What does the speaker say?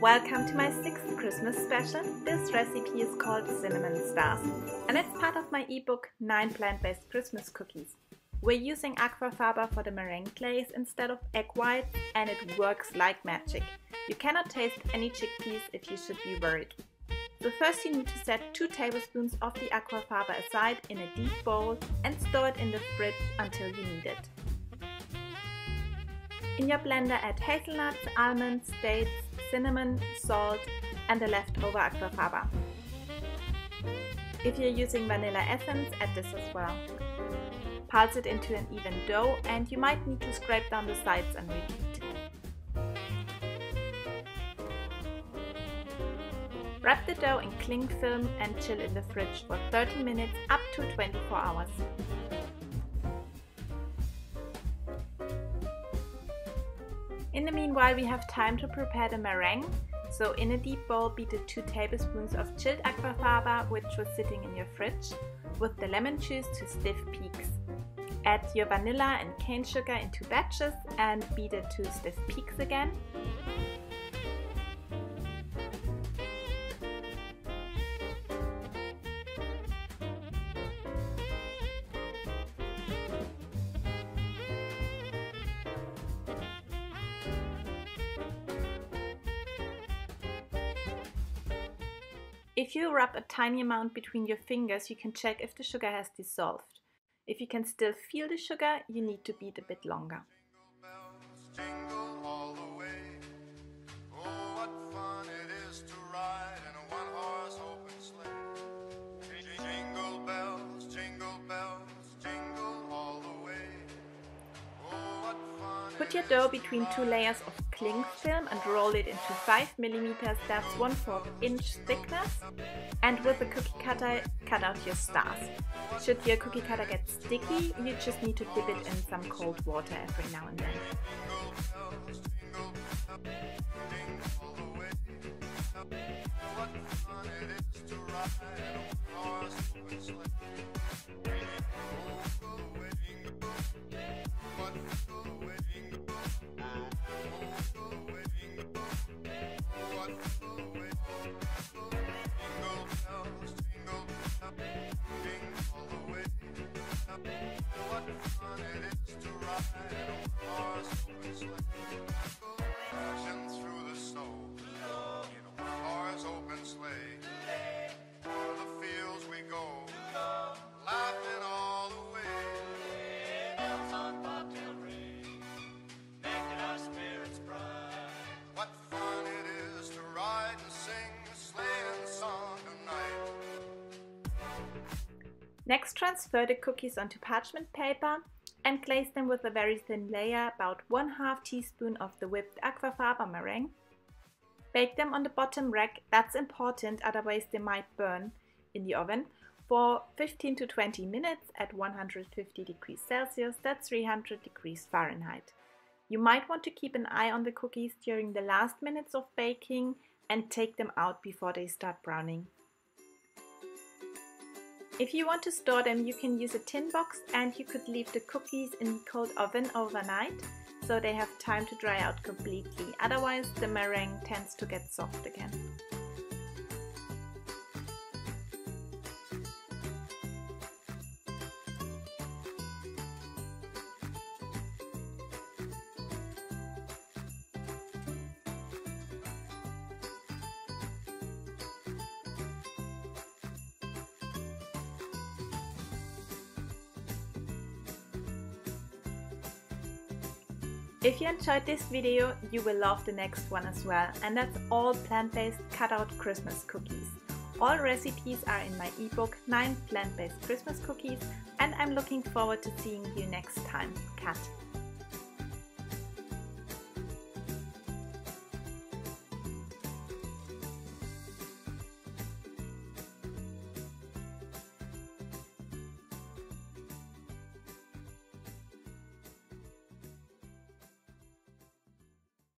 Welcome to my sixth Christmas special. This recipe is called Cinnamon Stars and it's part of my ebook 9 plant-based Christmas cookies. We're using aquafaba for the meringue glaze instead of egg white and it works like magic. You cannot taste any chickpeas if you should be worried. So first you need to set 2 tablespoons of the aquafaba aside in a deep bowl and store it in the fridge until you need it. In your blender add hazelnuts, almonds, dates, cinnamon, salt and the leftover aquafaba. If you're using vanilla essence, add this as well. Pulse it into an even dough and you might need to scrape down the sides and repeat. Wrap the dough in cling film and chill in the fridge for 30 minutes up to 24 hours. In the meanwhile, we have time to prepare the meringue. So in a deep bowl, beat the 2 tablespoons of chilled aquafaba, which was sitting in your fridge, with the lemon juice to stiff peaks. Add your vanilla and cane sugar into batches and beat it to stiff peaks again. If you rub a tiny amount between your fingers, you can check if the sugar has dissolved. If you can still feel the sugar, you need to beat a bit longer. Put your dough between two layers of cling film and roll it into 5 mm, that's 1 4 inch thickness. And with a cookie cutter, cut out your stars. Should your cookie cutter get sticky, you just need to dip it in some cold water every now and then. Next transfer the cookies onto parchment paper and glaze them with a very thin layer, about 1 2 teaspoon of the whipped aquafaba meringue. Bake them on the bottom rack, that's important, otherwise they might burn in the oven, for 15 to 20 minutes at 150 degrees Celsius, that's 300 degrees Fahrenheit. You might want to keep an eye on the cookies during the last minutes of baking and take them out before they start browning. If you want to store them, you can use a tin box and you could leave the cookies in the cold oven overnight so they have time to dry out completely. Otherwise, the meringue tends to get soft again. If you enjoyed this video, you will love the next one as well. And that's all plant-based cutout Christmas cookies. All recipes are in my ebook 9 plant-based Christmas cookies and I'm looking forward to seeing you next time. Kat.